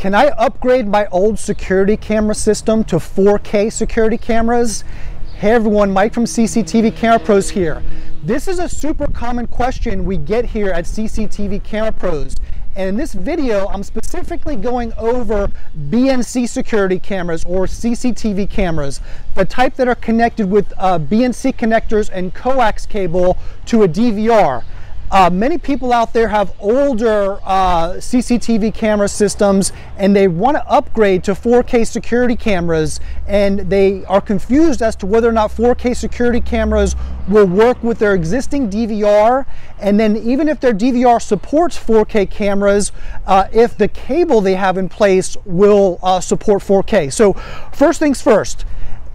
Can I upgrade my old security camera system to 4K security cameras? Hey everyone, Mike from CCTV Camera Pros here. This is a super common question we get here at CCTV Camera Pros. And in this video, I'm specifically going over BNC security cameras or CCTV cameras, the type that are connected with uh, BNC connectors and coax cable to a DVR. Uh, many people out there have older uh, CCTV camera systems and they want to upgrade to 4K security cameras and they are confused as to whether or not 4K security cameras will work with their existing DVR and then even if their DVR supports 4K cameras, uh, if the cable they have in place will uh, support 4K. So first things first,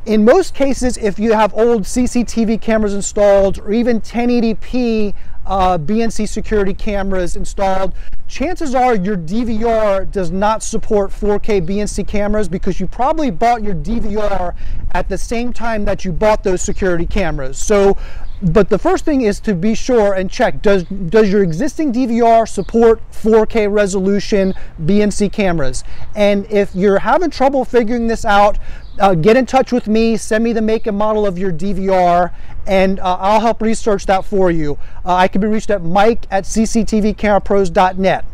in most cases, if you have old CCTV cameras installed or even 1080p uh, BNC security cameras installed, chances are your DVR does not support 4K BNC cameras because you probably bought your DVR at the same time that you bought those security cameras. So, but the first thing is to be sure and check, does, does your existing DVR support 4K resolution BNC cameras? And if you're having trouble figuring this out, uh, get in touch with me, send me the make and model of your DVR, and uh, I'll help research that for you. Uh, I can be reached at mike at cctvcamerapros.net.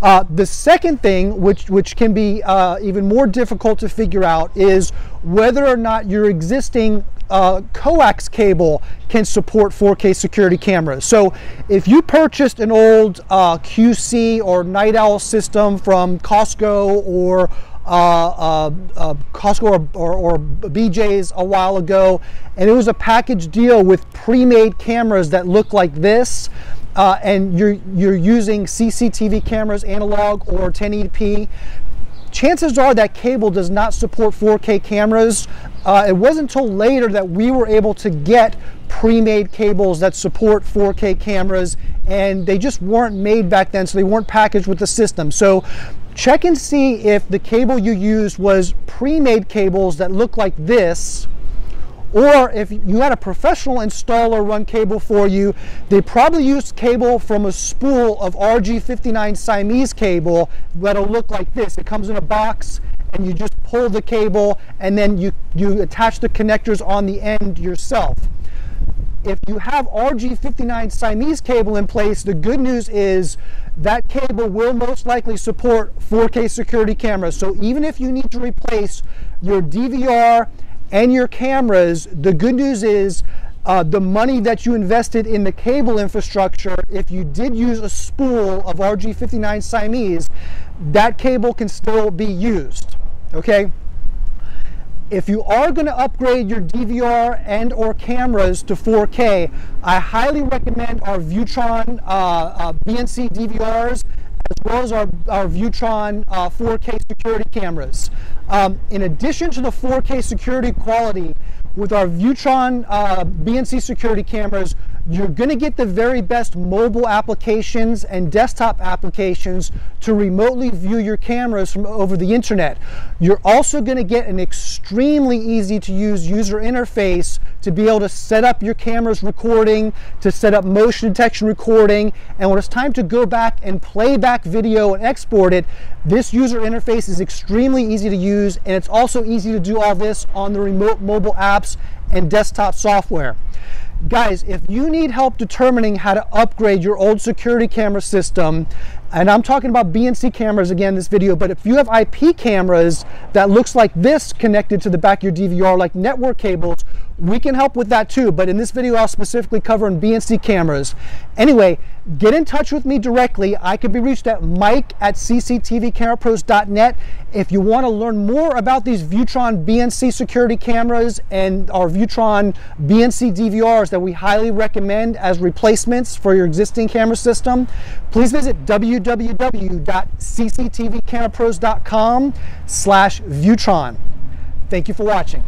Uh, the second thing, which, which can be uh, even more difficult to figure out, is whether or not your existing uh, coax cable can support 4K security cameras. So if you purchased an old Q-See or Night Owl system from Costco or uh, uh, uh, Costco or, or, or, BJ's a while ago, and it was a package deal with pre-made cameras that look like this. Uh, and you're you're using CCTV cameras, analog or 1080p. Chances are that cable does not support 4K cameras. Uh, it wasn't until later that we were able to get pre-made cables that support 4K cameras and they just weren't made back then so they weren't packaged with the system so Check and see if the cable you used was pre-made cables that look like this, or if you had a professional installer run cable for you, they probably used cable from a spool of RG59 Siamese cable that'll look like this. It comes in a box and you just pull the cable and then you, you attach the connectors on the end yourself. If you have RG59 Siamese cable in place, the good news is that cable will most likely support 4K security cameras. So even if you need to replace your DVR and your cameras, the good news is uh, the money that you invested in the cable infrastructure, if you did use a spool of RG59 Siamese, that cable can still be used, okay? if you are going to upgrade your DVR and or cameras to 4K, I highly recommend our Viewtron uh, uh, BNC DVRs as well as our, our Viewtron uh, 4K security cameras. Um, in addition to the 4K security quality, with our Viewtron uh, BNC security cameras, you're going to get the very best mobile applications and desktop applications to remotely view your cameras from over the internet. You're also going to get an extremely easy to use user interface to be able to set up your camera's recording, to set up motion detection recording, and when it's time to go back and play back video and export it, this user interface is extremely easy to use and it's also easy to do all this on the remote mobile apps and desktop software. Guys, if you need help determining how to upgrade your old security camera system, and I'm talking about BNC cameras again in this video, but if you have IP cameras that looks like this connected to the back of your DVR, like network cables, we can help with that too. But in this video, I'll specifically cover BNC cameras. Anyway, get in touch with me directly. I can be reached at mike at cctvcamerapros.net. If you want to learn more about these Viewtron BNC security cameras and our Viewtron BNC DVRs that we highly recommend as replacements for your existing camera system, please visit www.cctvcamerapros.com slash Viewtron. Thank you for watching.